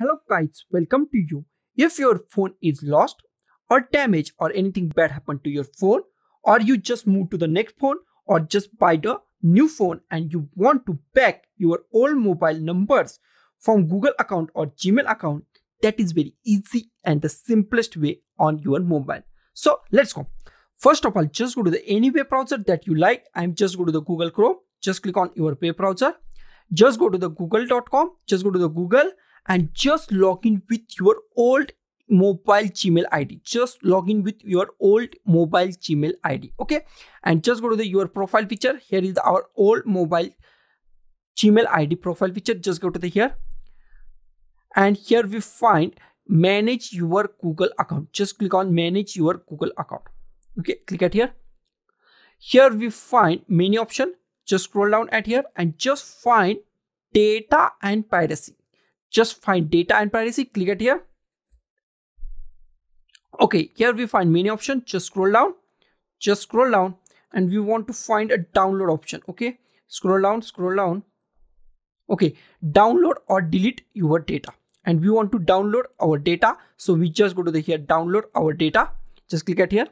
Hello guys, welcome to you. If your phone is lost or damaged or anything bad happened to your phone or you just moved to the next phone or just buy the new phone and you want to back your old mobile numbers from Google account or Gmail account, that is very easy and the simplest way on your mobile. So let's go. First of all, just go to the any web browser that you like. I'm just go to the Google Chrome. Just click on your web browser. Just go to the google.com. Just go to the Google and just log in with your old mobile gmail id just log in with your old mobile gmail id okay? And just go to the your profile picture. Here is our old mobile gmail id profile picture. Just go to the here. And here we find manage your google account. Just click on manage your google account okay? Click at here. Here we find many option. Just scroll down at here and just find data and privacy just find data and privacy click at here. Okay here we find many options just scroll down just scroll down and we want to find a download option okay? Scroll down scroll down. Okay download or delete your data. And we want to download our data so we just go to the here download our data. Just click at here.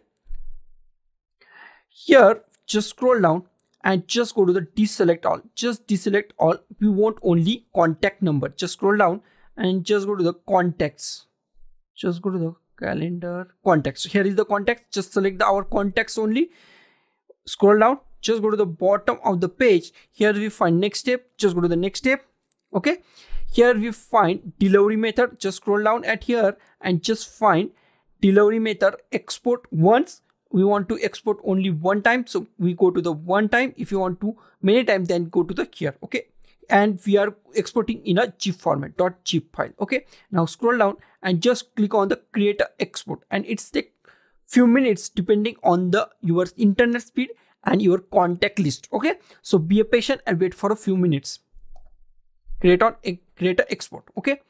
Here just scroll down and just go to the deselect all. Just deselect all. We want only contact number just scroll down and just go to the contacts. Just go to the calendar contacts. Here is the contact just select the, our contacts only. Scroll down. Just go to the bottom of the page. Here we find next step. Just go to the next step. Okay. Here we find delivery method. Just scroll down at here and just find delivery method export once we want to export only one time so we go to the one time. If you want to many times then go to the here okay? And we are exporting in a zip format dot zip file okay? Now scroll down and just click on the create export and it's take few minutes depending on the your internet speed and your contact list okay? So be a patient and wait for a few minutes. Create on eh, create a export okay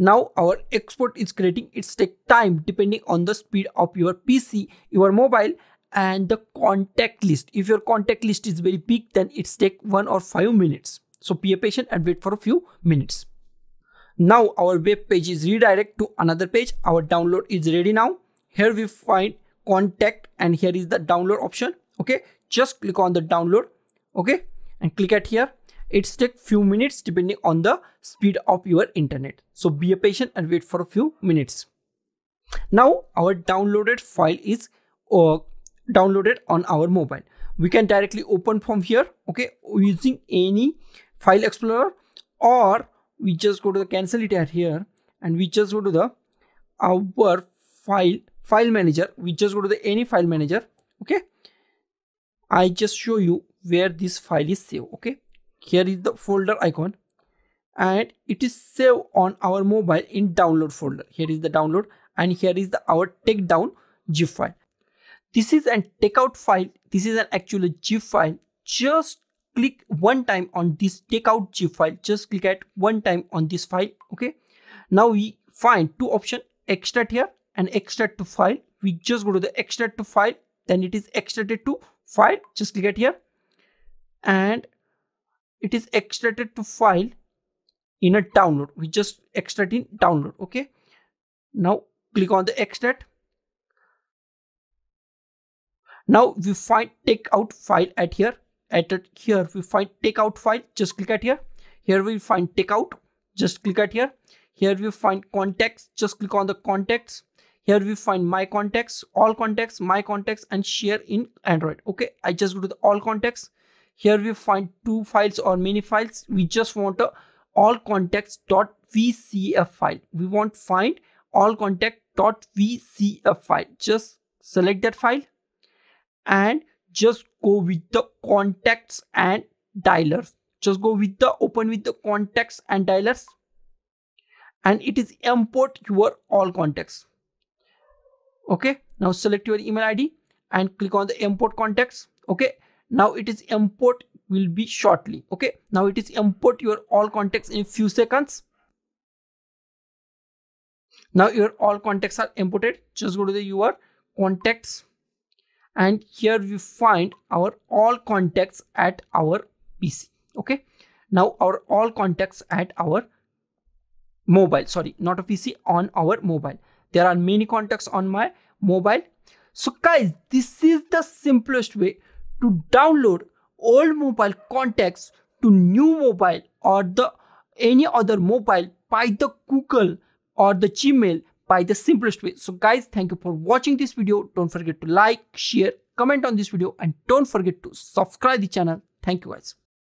now our export is creating its take time depending on the speed of your pc your mobile and the contact list. If your contact list is very big then it's take one or five minutes. So be patient and wait for a few minutes. Now our web page is redirect to another page. Our download is ready now. Here we find contact and here is the download option. Okay just click on the download. Okay and click at here it's take few minutes depending on the speed of your internet. So be a patient and wait for a few minutes. Now our downloaded file is uh, downloaded on our mobile. We can directly open from here okay using any file explorer or we just go to the cancel it at here and we just go to the our file file manager. We just go to the any file manager okay. I just show you where this file is saved okay here is the folder icon and it is saved on our mobile in download folder. Here is the download and here is the our takeout zip file. This is an takeout file. This is an actual zip file. Just click one time on this takeout zip file. Just click at one time on this file okay? Now we find two option extract here and extract to file. We just go to the extract to file then it is extracted to file. Just click at here. And it is extracted to file in a download. We just extract in download okay? Now click on the extract. Now we find take out file at here at here. We find take out file just click at here. Here we find take out just click at here. Here we find contacts just click on the contacts. Here we find my contacts all contacts my contacts and share in android okay? I just go to the all contacts here we find two files or many files. We just want a all contacts dot vcf file. We want find all contact dot vcf file. Just select that file and just go with the contacts and dialers. Just go with the open with the contacts and dialers. And it is import your all contacts okay. Now select your email id and click on the import contacts okay now it is import will be shortly. Okay? Now it is import your all contacts in few seconds. Now your all contacts are imported. Just go to the your contacts. And here we find our all contacts at our pc okay? Now our all contacts at our mobile. Sorry not a pc on our mobile. There are many contacts on my mobile. So guys this is the simplest way to download old mobile contacts to new mobile or the any other mobile by the google or the gmail by the simplest way. So guys thank you for watching this video. Don't forget to like share comment on this video and don't forget to subscribe the channel. Thank you guys